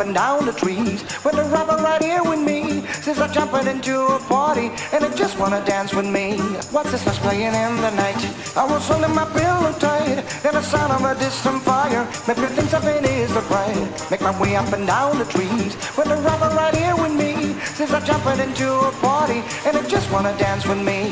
And down the trees With the robber right here with me Since I jumped into a party And I just wanna dance with me. What's this that's playing in the night? I was holding my pillow tight And the sound of a distant fire Make me think something is the bright Make my way up and down the trees With the robber right here with me Since I jumped into a party And I just wanna dance with me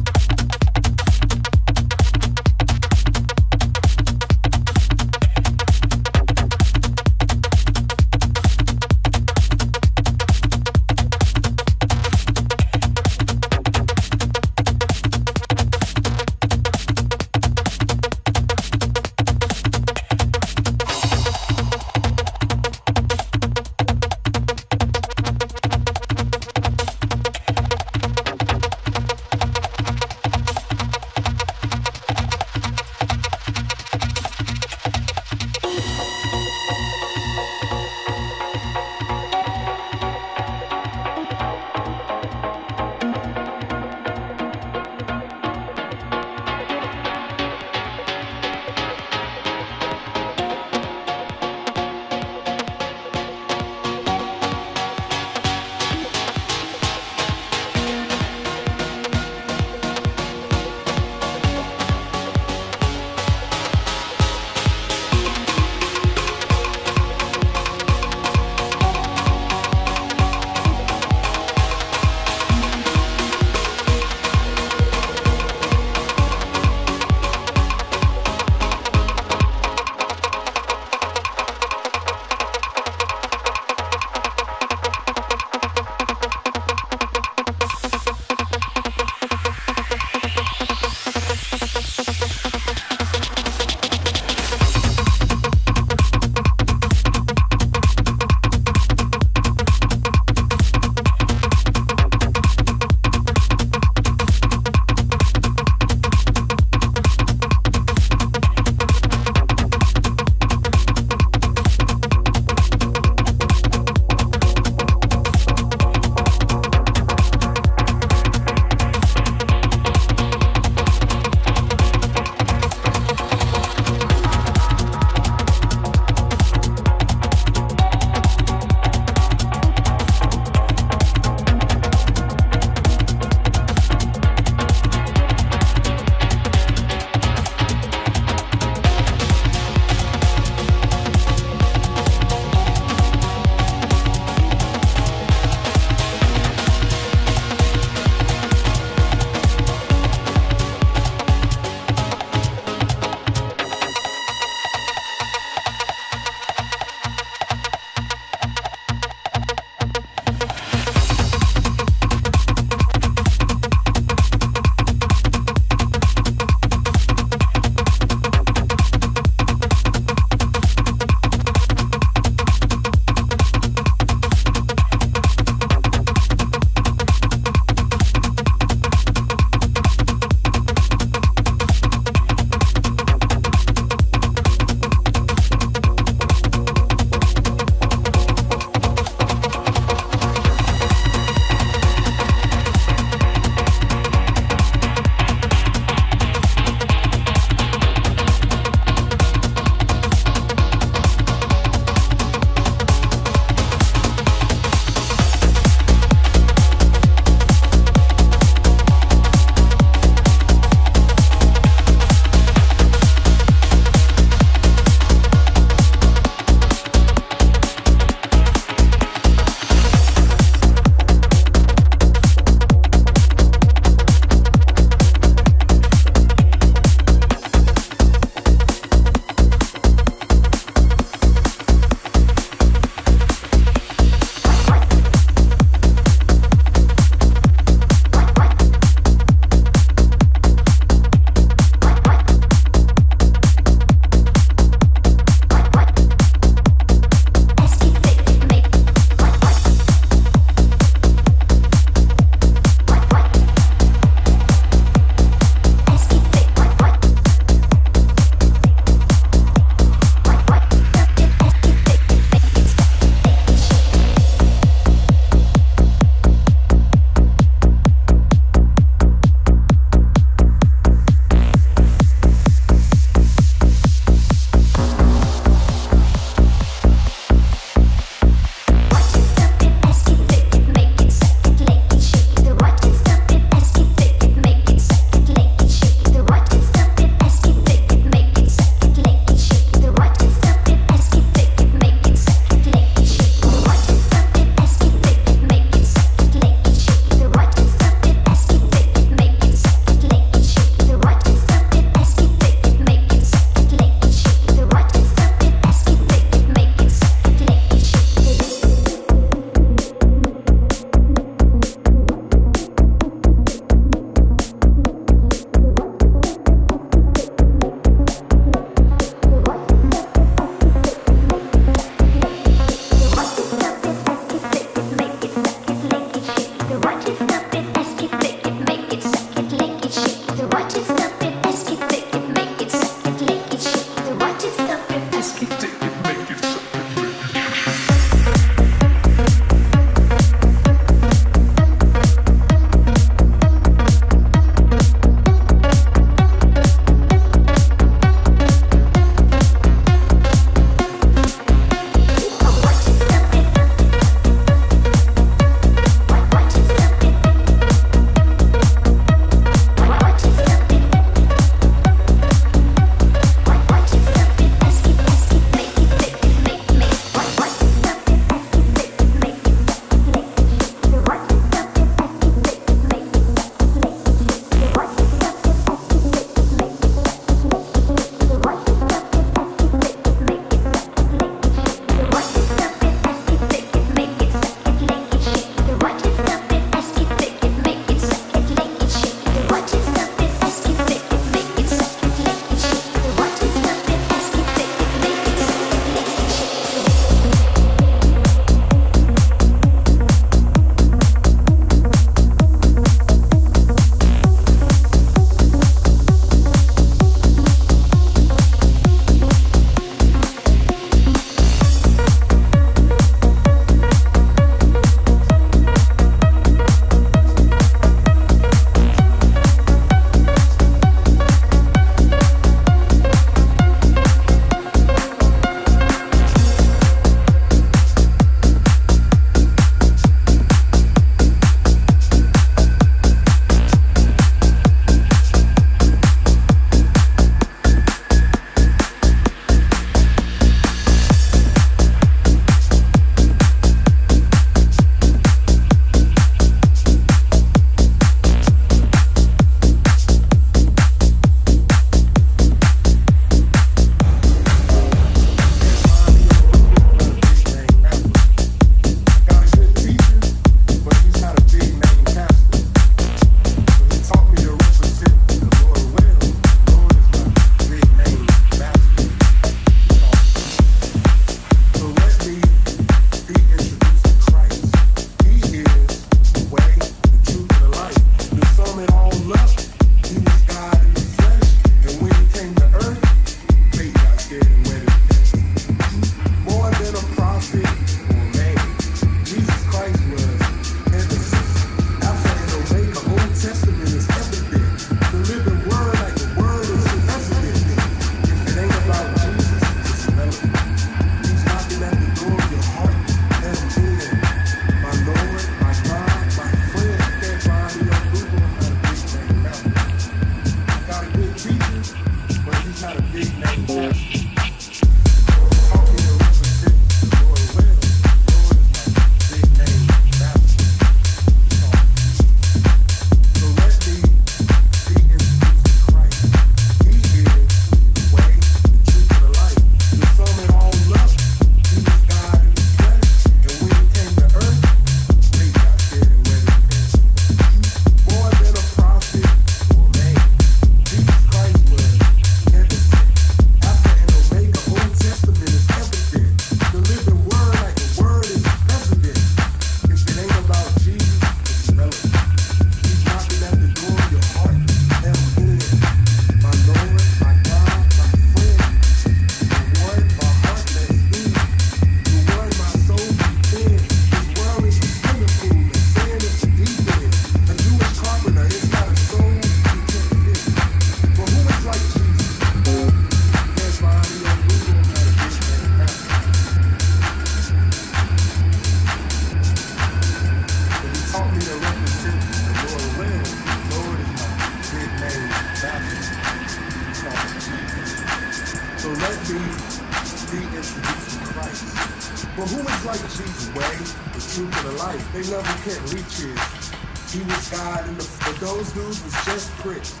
like Jesus? Way, the truth, and the life. They never can't reach his. He was God, and the, but those dudes was just pricks.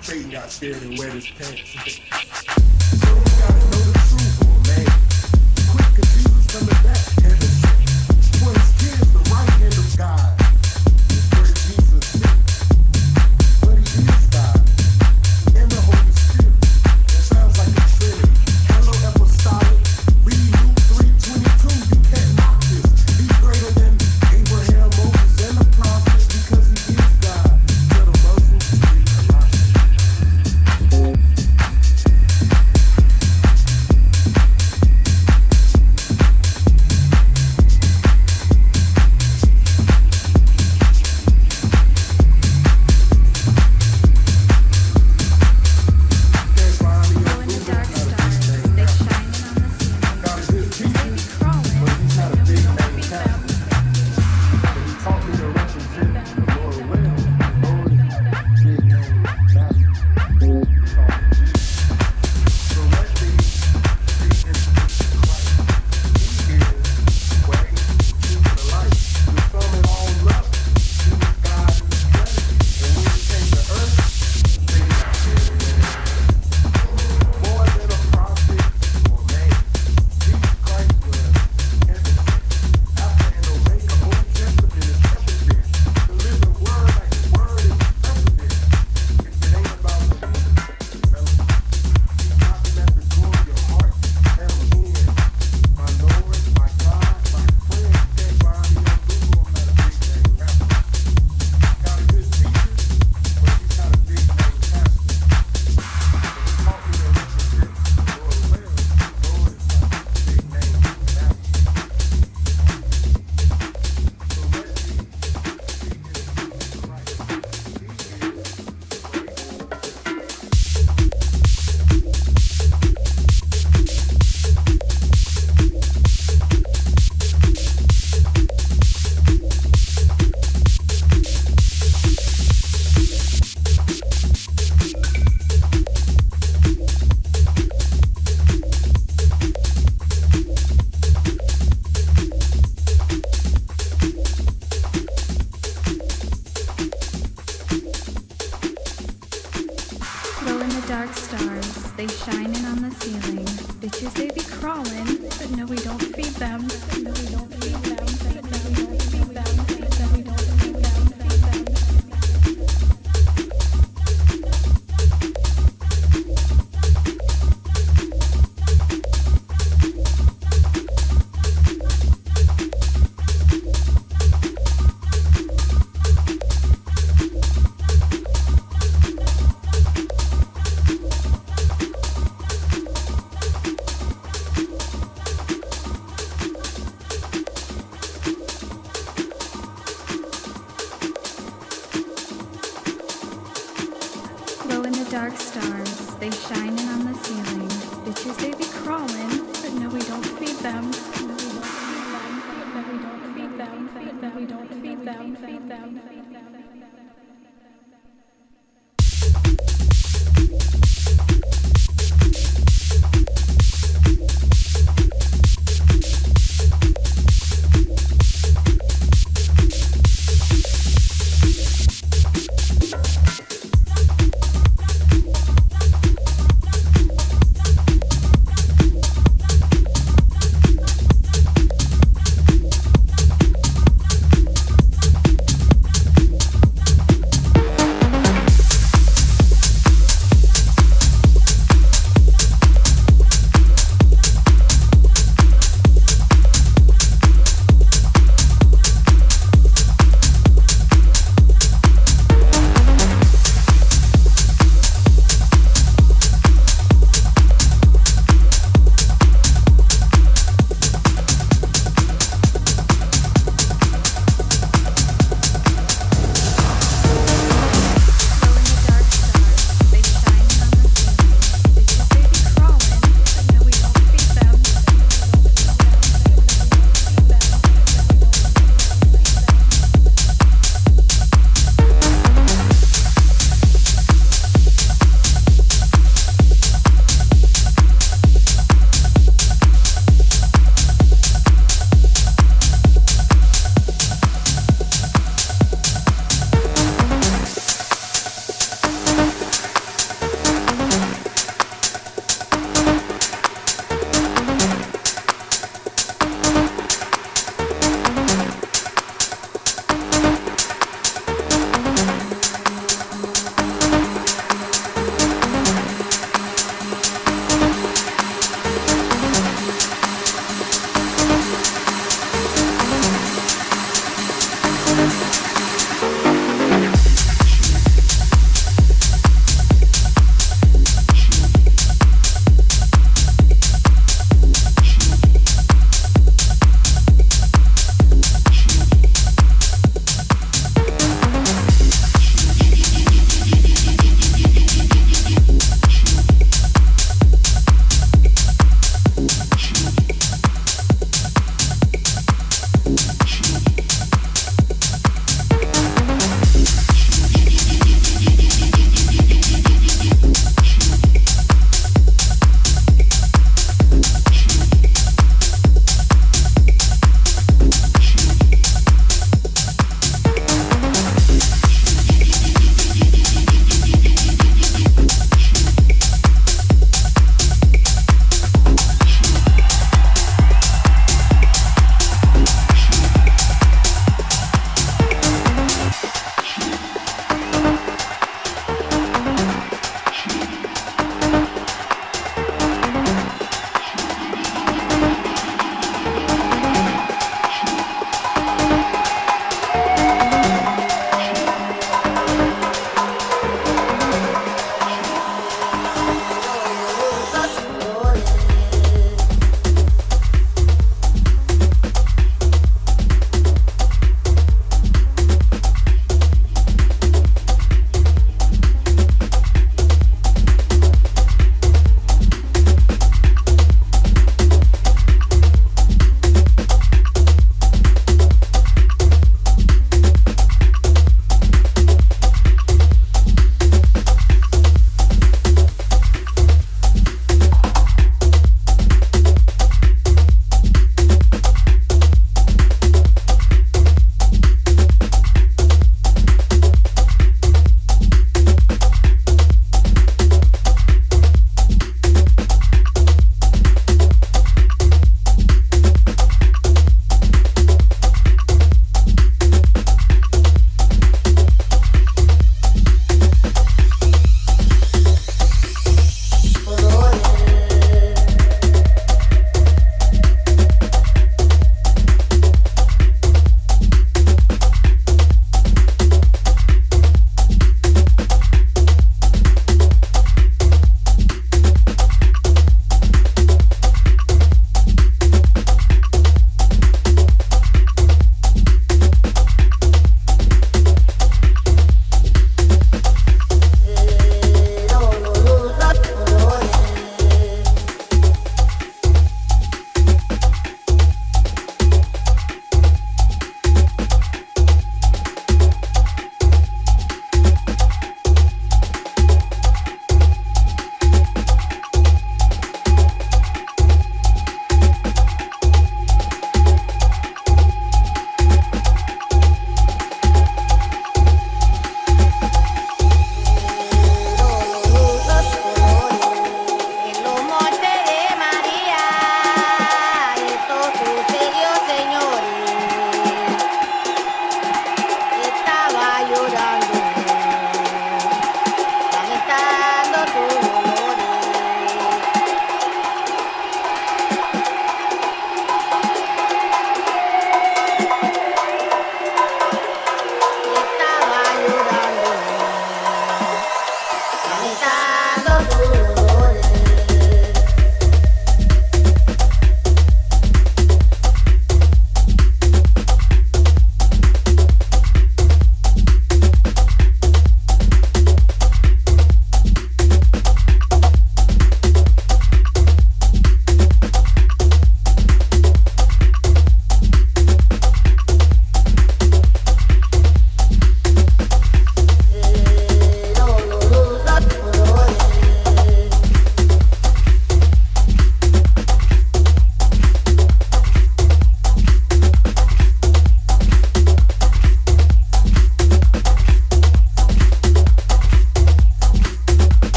Satan got scared and wet his pants.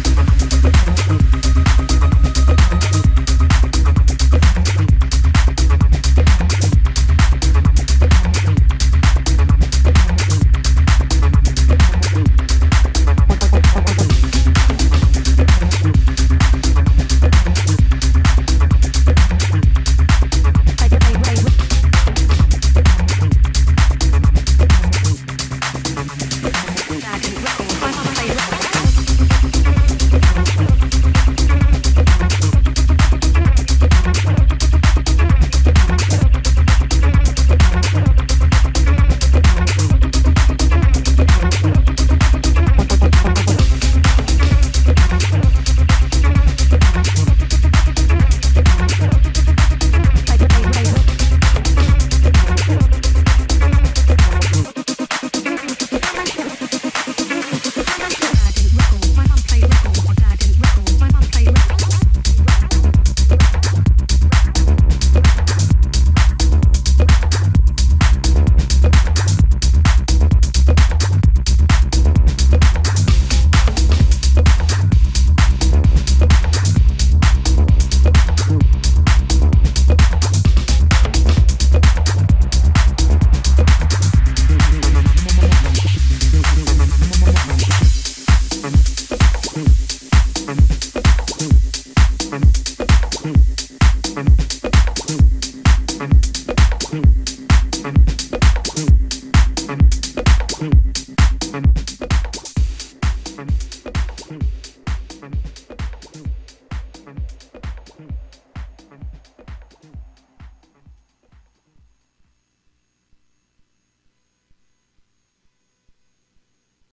Thank